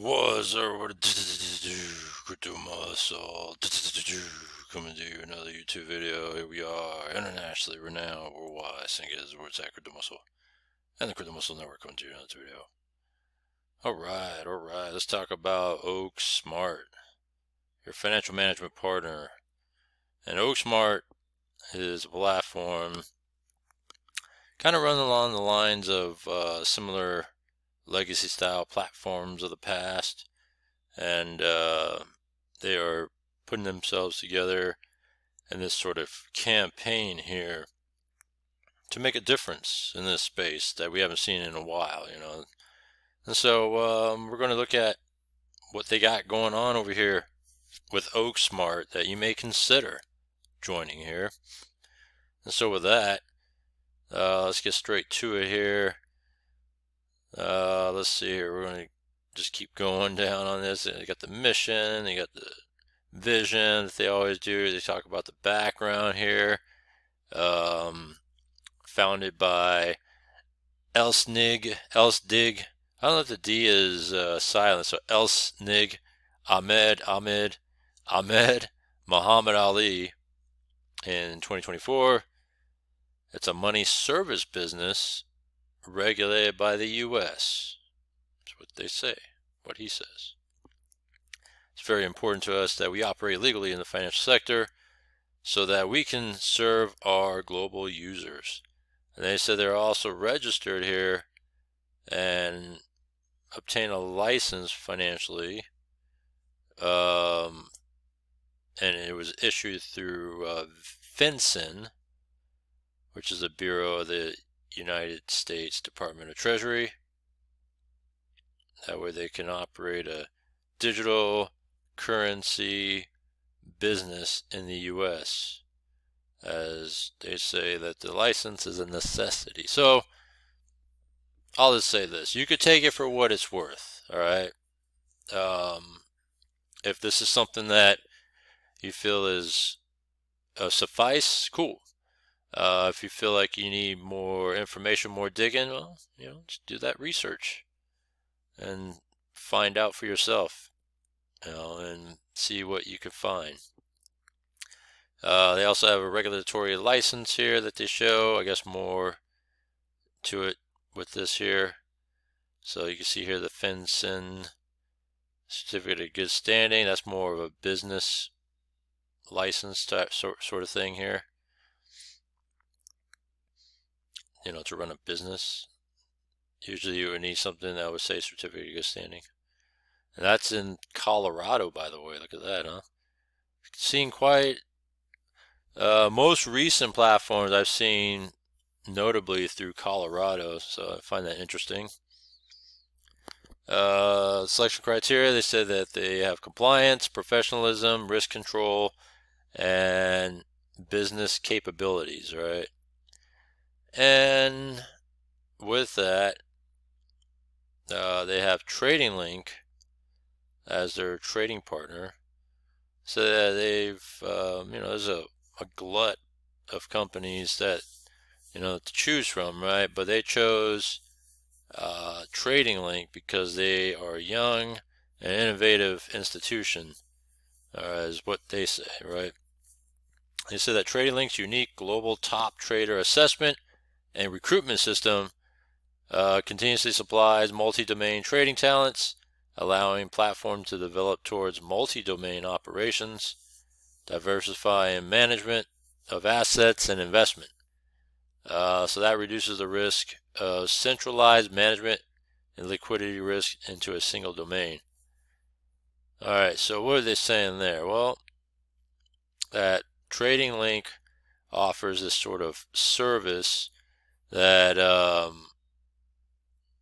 Was or muscle coming to you another YouTube video. Here we are, internationally renowned worldwide singers words at Crypto Muscle and the Crypto Muscle Network coming to you another video. Alright, alright, let's talk about OakSmart, your financial management partner. And OakSmart is a platform kind of run along the lines of uh, similar legacy style platforms of the past, and uh, they are putting themselves together in this sort of campaign here to make a difference in this space that we haven't seen in a while, you know. And so um, we're going to look at what they got going on over here with OakSmart that you may consider joining here. And so with that, uh, let's get straight to it here. Uh, let's see here. We're going to just keep going down on this. They got the mission. They got the vision that they always do. They talk about the background here. Um, founded by Elsnig, Elsdig. I don't know if the D is uh, silent. So Elsnig, Ahmed, Ahmed, Ahmed, Muhammad Ali in 2024. It's a money service business regulated by the U.S. That's what they say, what he says. It's very important to us that we operate legally in the financial sector so that we can serve our global users. And they said they're also registered here and obtain a license financially. Um, and it was issued through uh, FinCEN, which is a bureau of the United States Department of Treasury. That way they can operate a digital currency business in the U.S. As they say that the license is a necessity. So, I'll just say this. You could take it for what it's worth, all right? Um, if this is something that you feel is uh, suffice, cool. Uh, if you feel like you need more information, more digging, well, you know, just do that research and find out for yourself, you know, and see what you can find. Uh, they also have a regulatory license here that they show. I guess more to it with this here. So you can see here the FinCEN certificate of good standing. That's more of a business license type sort, sort of thing here. You know, to run a business. Usually you would need something that would say certificate of good standing. And that's in Colorado, by the way. Look at that, huh? Seen quite uh, most recent platforms I've seen notably through Colorado, so I find that interesting. Uh, selection criteria, they said that they have compliance, professionalism, risk control, and business capabilities, right? And with that, uh, they have Trading Link as their trading partner. So they've, um, you know, there's a, a glut of companies that, you know, to choose from, right? But they chose uh, Trading Link because they are a young and innovative institution, uh, is what they say, right? They say that Trading Link's unique global top trader assessment and recruitment system uh, continuously supplies multi-domain trading talents, allowing platform to develop towards multi-domain operations, diversify in management of assets and investment. Uh, so that reduces the risk of centralized management and liquidity risk into a single domain. All right, so what are they saying there? Well, that Trading Link offers this sort of service that um,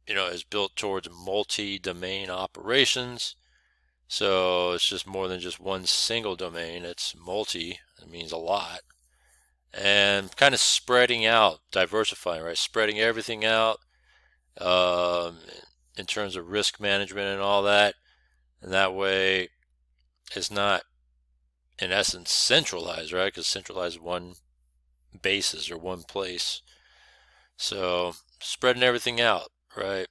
you know is built towards multi-domain operations. So it's just more than just one single domain. It's multi. It means a lot, and kind of spreading out, diversifying, right? Spreading everything out um, in terms of risk management and all that, and that way it's not in essence centralized, right? Because centralized one basis or one place. So spreading everything out, right?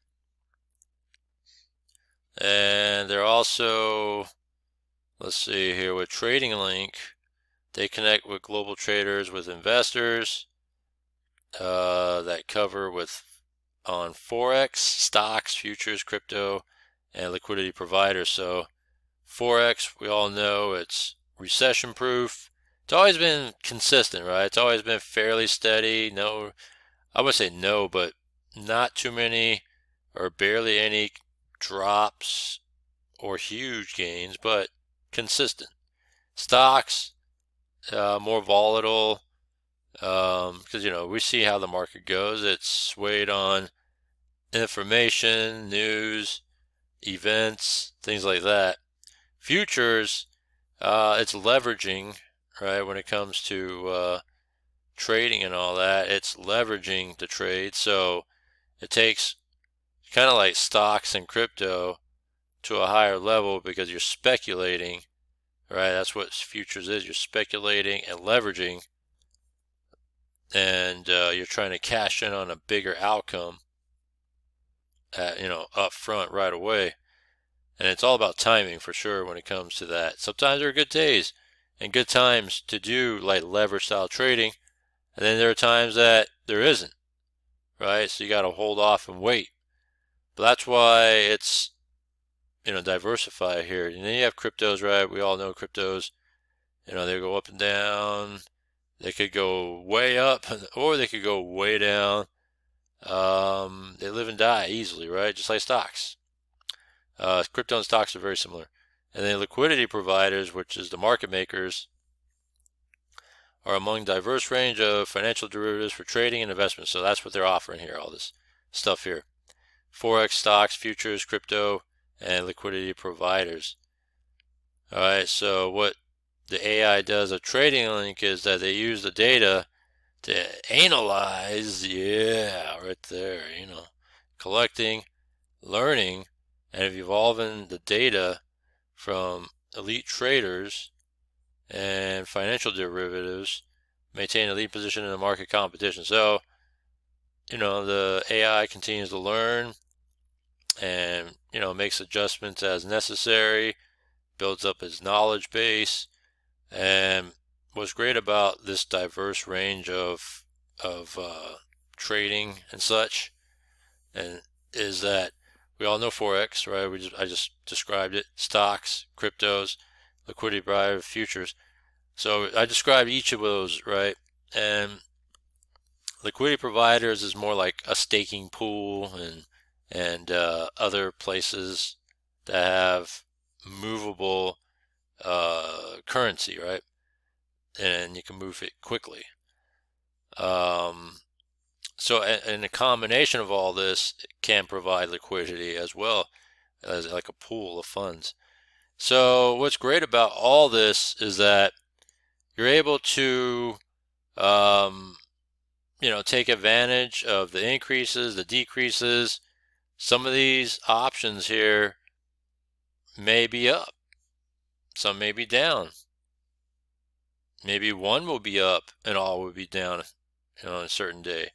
And they're also, let's see here, with Trading Link, they connect with global traders, with investors uh, that cover with on Forex, stocks, futures, crypto, and liquidity providers. So Forex, we all know it's recession proof. It's always been consistent, right? It's always been fairly steady. No, I would say no, but not too many or barely any drops or huge gains, but consistent. Stocks, uh, more volatile, because um, you know we see how the market goes. It's swayed on information, news, events, things like that. Futures, uh, it's leveraging, right? When it comes to uh, trading and all that, it's leveraging the trade. So it takes kind of like stocks and crypto to a higher level because you're speculating, right? That's what futures is. You're speculating and leveraging, and uh, you're trying to cash in on a bigger outcome, at, you know, up front right away. And it's all about timing for sure when it comes to that. Sometimes there are good days and good times to do like leverage style trading, and then there are times that there isn't, right? So you got to hold off and wait. But that's why it's you know diversify here. And then you have cryptos, right? We all know cryptos. You know they go up and down. They could go way up, or they could go way down. Um, they live and die easily, right? Just like stocks. Uh, crypto and stocks are very similar. And then liquidity providers, which is the market makers, are among diverse range of financial derivatives for trading and investment. So that's what they're offering here, all this stuff here. Forex, stocks, futures, crypto, and liquidity providers. All right, so what the AI does of Trading Link is that they use the data to analyze, yeah, right there, you know, collecting, learning, and evolving the data from elite traders and financial derivatives maintain a lead position in the market competition. So, you know, the AI continues to learn and you know makes adjustments as necessary builds up its knowledge base. And what's great about this diverse range of of uh, trading and such and is that we all know forex right? We just, i just described it stocks cryptos liquidity provider futures so i described each of those right and liquidity providers is more like a staking pool and and uh, other places that have movable uh, currency, right? And you can move it quickly. Um, so, and a combination of all this can provide liquidity as well as like a pool of funds. So, what's great about all this is that you're able to, um, you know, take advantage of the increases, the decreases, some of these options here may be up. Some may be down. Maybe one will be up and all will be down you know, on a certain day.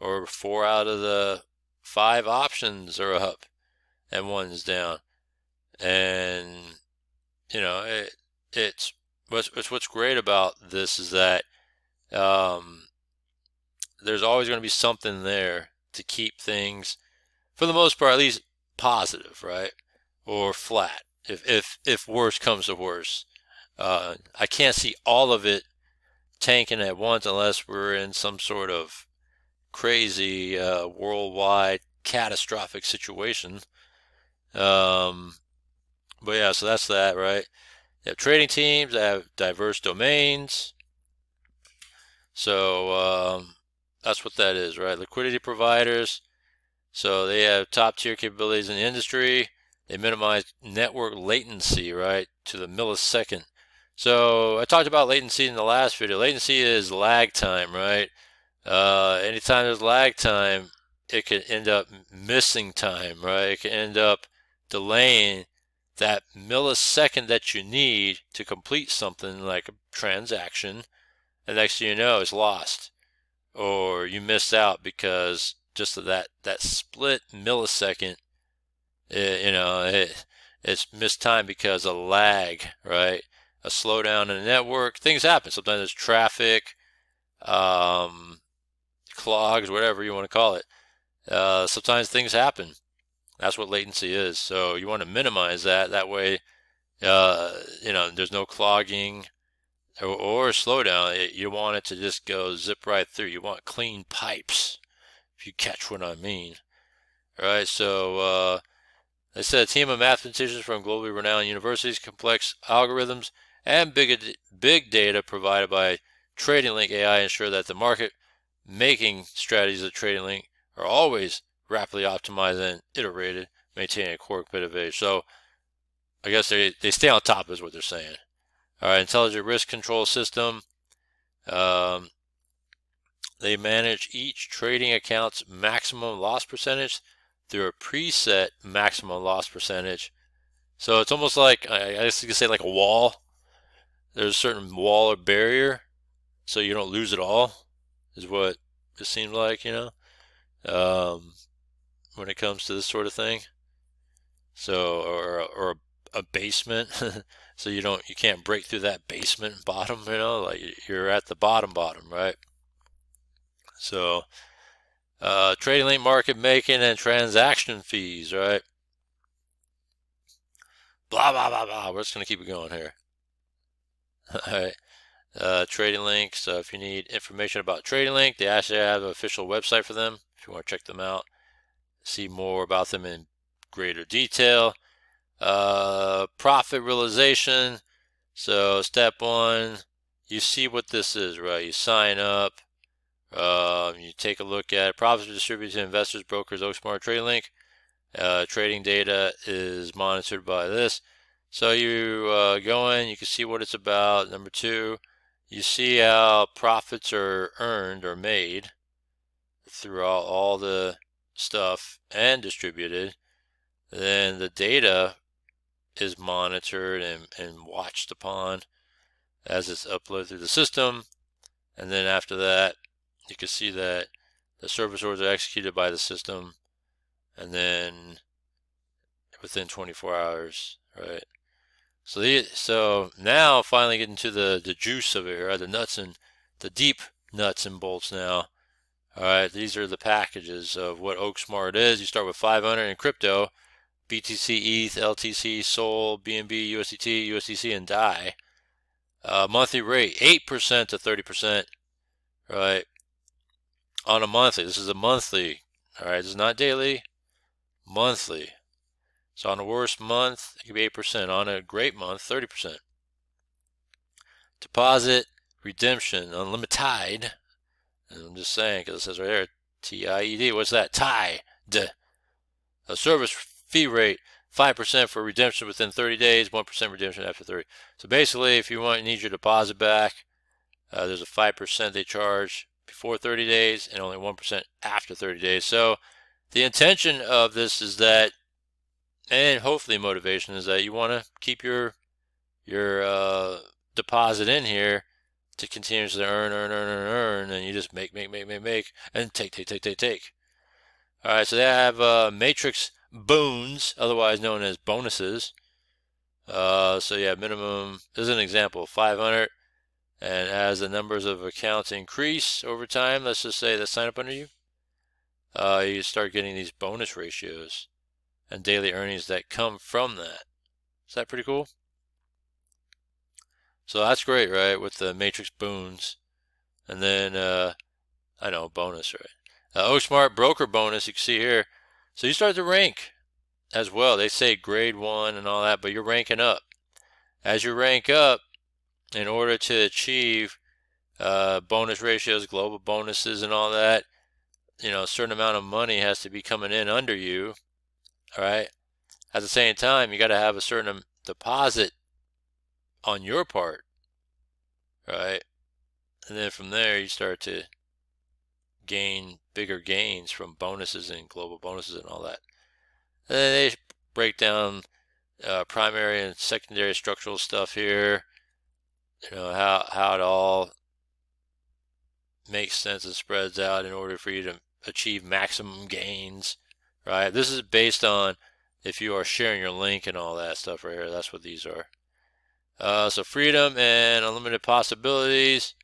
Or four out of the five options are up and one's down. And, you know, it, it's, what's, it's what's great about this is that um, there's always going to be something there to keep things for the most part, at least positive, right? Or flat, if if if worse comes to worse. Uh, I can't see all of it tanking at once unless we're in some sort of crazy uh, worldwide catastrophic situation. Um, but yeah, so that's that, right? They have trading teams that have diverse domains. So um, that's what that is, right? Liquidity providers so they have top tier capabilities in the industry. They minimize network latency, right, to the millisecond. So I talked about latency in the last video. Latency is lag time, right? Uh, anytime there's lag time, it can end up missing time, right? It can end up delaying that millisecond that you need to complete something like a transaction. And next thing you know, it's lost. Or you missed out because just that that split millisecond it, you know, it, it's missed time because of lag, right? A slowdown in the network. Things happen. Sometimes there's traffic, um, clogs, whatever you want to call it. Uh, sometimes things happen. That's what latency is. So you want to minimize that. That way, uh, you know, there's no clogging or, or slowdown. You want it to just go zip right through. You want clean pipes, if you catch what I mean. All right. So uh, I said a team of mathematicians from globally renowned universities, complex algorithms, and big, big data provided by Trading Link AI ensure that the market making strategies of Trading Link are always rapidly optimized and iterated, maintaining a core competitive edge. So I guess they, they stay on top is what they're saying. All right, intelligent risk control system. Um, they manage each trading account's maximum loss percentage through a preset maximum loss percentage. So it's almost like, I guess you could say like a wall. There's a certain wall or barrier so you don't lose it all, is what it seems like, you know, um, when it comes to this sort of thing. So, or, or a, a basement, so you don't, you can't break through that basement bottom, you know, like you're at the bottom bottom, right? So, uh, trading link market making and transaction fees, right? Blah, blah, blah, blah. We're just going to keep it going here. All right. Uh, trading Link. So if you need information about Trading Link, they actually have an official website for them. If you want to check them out, see more about them in greater detail. Uh, profit realization. So step one, you see what this is, right? You sign up. Um, you take a look at profits distributed to investors, brokers, Oaksmart, TradingLink. Uh, trading data is monitored by this. So you uh, go in, you can see what it's about. Number two, you see how profits are earned or made throughout all the stuff and distributed. Then the data is monitored and, and watched upon as it's uploaded through the system. And then after that, you can see that the service orders are executed by the system and then within 24 hours, right? So the, so now finally getting to the, the juice of it, right? The nuts and the deep nuts and bolts now. All right, these are the packages of what Oaksmart is. You start with 500 in crypto, BTC, ETH, LTC, SOL, BNB, USDT, USDC, and DAI. Uh, monthly rate 8% to 30%, right? on a monthly. This is a monthly. All right, this is not daily, monthly. So on a worst month, it could be 8%. On a great month, 30%. Deposit, redemption, unlimited. I'm just saying, because it says right there, T-I-E-D. What's that? TIE. A service fee rate, 5% for redemption within 30 days, 1% redemption after 30. So basically, if you want need your deposit back, uh, there's a 5% they charge before 30 days and only 1% after 30 days. So the intention of this is that, and hopefully motivation is that you want to keep your your uh, deposit in here to continuously earn, earn, earn, earn, earn, and you just make, make, make, make, make, and take, take, take, take, take. All right, so they have uh, matrix boons, otherwise known as bonuses. Uh, so yeah, minimum, is an example, 500 and as the numbers of accounts increase over time, let's just say that sign up under you, uh, you start getting these bonus ratios and daily earnings that come from that. Is that pretty cool? So that's great, right? With the matrix boons. And then, uh, I know, bonus, right? Uh, Oaksmart broker bonus, you can see here. So you start to rank as well. They say grade one and all that, but you're ranking up. As you rank up, in order to achieve uh, bonus ratios, global bonuses, and all that, you know, a certain amount of money has to be coming in under you. All right. At the same time, you got to have a certain deposit on your part. Right. And then from there, you start to gain bigger gains from bonuses and global bonuses and all that. And then they break down uh, primary and secondary structural stuff here you know how how it all makes sense and spreads out in order for you to achieve maximum gains right this is based on if you are sharing your link and all that stuff right here. That's what these are. Uh, so freedom and unlimited possibilities.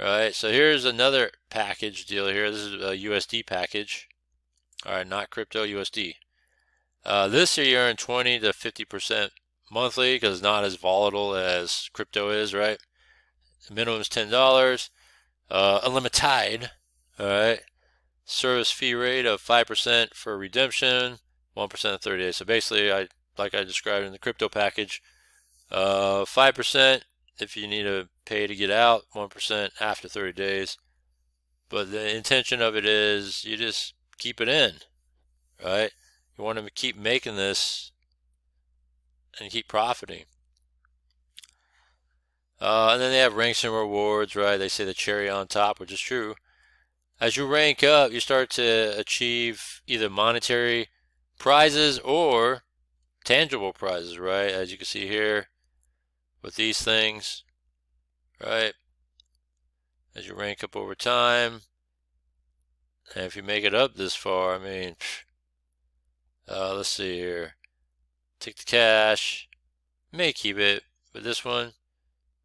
All right, so here's another package deal here. This is a USD package. All right, not crypto, USD. Uh, this year you earn 20 to 50% monthly because it's not as volatile as crypto is, right? Minimum is $10. Uh, unlimited, all right. Service fee rate of 5% for redemption, 1% in 30 days. So basically, I like I described in the crypto package, uh, 5% if you need to pay to get out, 1% after 30 days. But the intention of it is you just keep it in, right? You want to keep making this and keep profiting. Uh, and then they have ranks and rewards, right? They say the cherry on top, which is true. As you rank up, you start to achieve either monetary prizes or tangible prizes, right? As you can see here with these things, right? As you rank up over time, and if you make it up this far, I mean, uh, let's see here. Take the cash. May keep it, but this one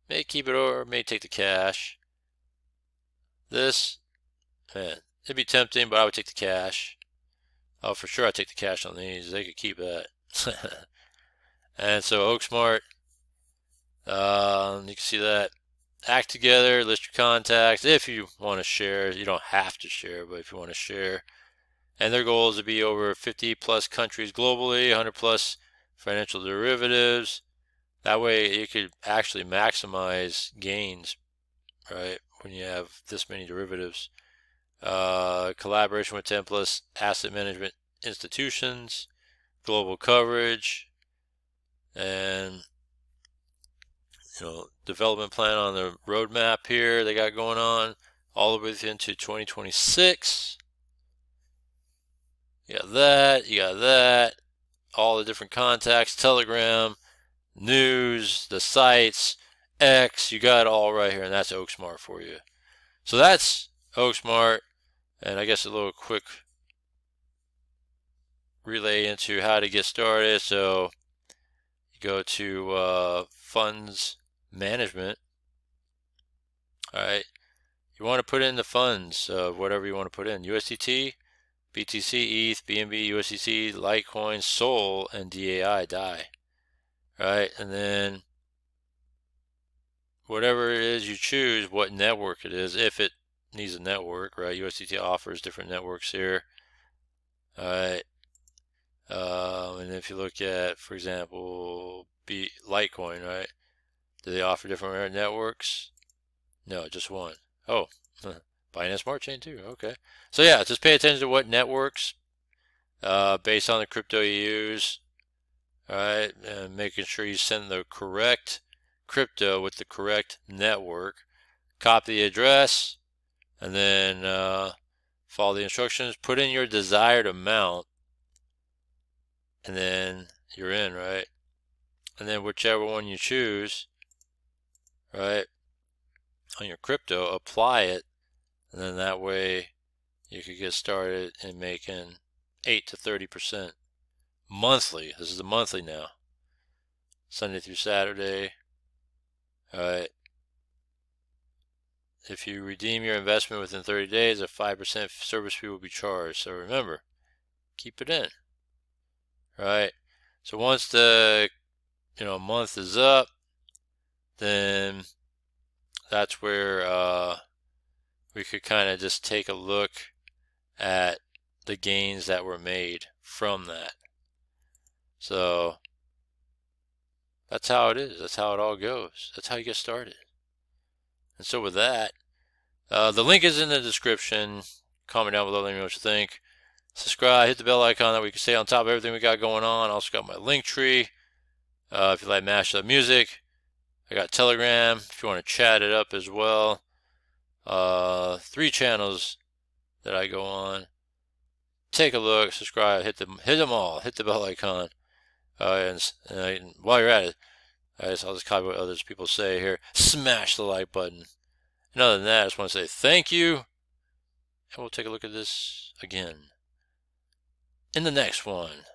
may keep it or may take the cash. This, man, it'd be tempting, but I would take the cash. Oh, for sure I'd take the cash on these. They could keep that. and so Oaksmart, um, you can see that. Act together, list your contacts. If you want to share, you don't have to share, but if you want to share. And their goal is to be over 50 plus countries globally, 100 plus financial derivatives. That way you could actually maximize gains, right, when you have this many derivatives. Uh, collaboration with 10 plus asset management institutions, global coverage, and you know, development plan on the roadmap here they got going on all the way into 2026. You got that, you got that, all the different contacts, Telegram, news, the sites, X, you got it all right here, and that's Oaksmart for you. So that's Oaksmart, and I guess a little quick relay into how to get started. So you go to uh, funds management. All right, you want to put in the funds of whatever you want to put in USDT, BTC, ETH, BNB, USDC, Litecoin, Sol, and DAI, DAI. All right. and then whatever it is you choose, what network it is, if it needs a network, right? USDT offers different networks here. All right. Um, and if you look at, for example, B Litecoin, right? Do they offer different networks? No, just one. Oh, Binance Smart Chain too. Okay. So yeah, just pay attention to what networks, uh, based on the crypto you use. All right, and making sure you send the correct crypto with the correct network. Copy the address, and then uh, follow the instructions. Put in your desired amount, and then you're in, right? And then whichever one you choose, right, on your crypto, apply it, and then that way you could get started in making 8 to 30% monthly. This is the monthly now. Sunday through Saturday. All right. If you redeem your investment within 30 days, a 5% service fee will be charged. So remember, keep it in. Right? So once the you know month is up, then that's where uh, we could kind of just take a look at the gains that were made from that. So that's how it is. That's how it all goes. That's how you get started. And so with that, uh, the link is in the description. Comment down below, let me know what you think. Subscribe, hit the bell icon that we can stay on top of everything we got going on. I also got my link tree. Uh, if you like mashed up music, I got Telegram if you want to chat it up as well. Uh, three channels that I go on. Take a look, subscribe, hit them, hit them all, hit the bell icon. Uh, and, and, I, and, while you're at it, I just, I'll just copy what others people say here. Smash the like button. And other than that, I just want to say thank you. And we'll take a look at this again in the next one.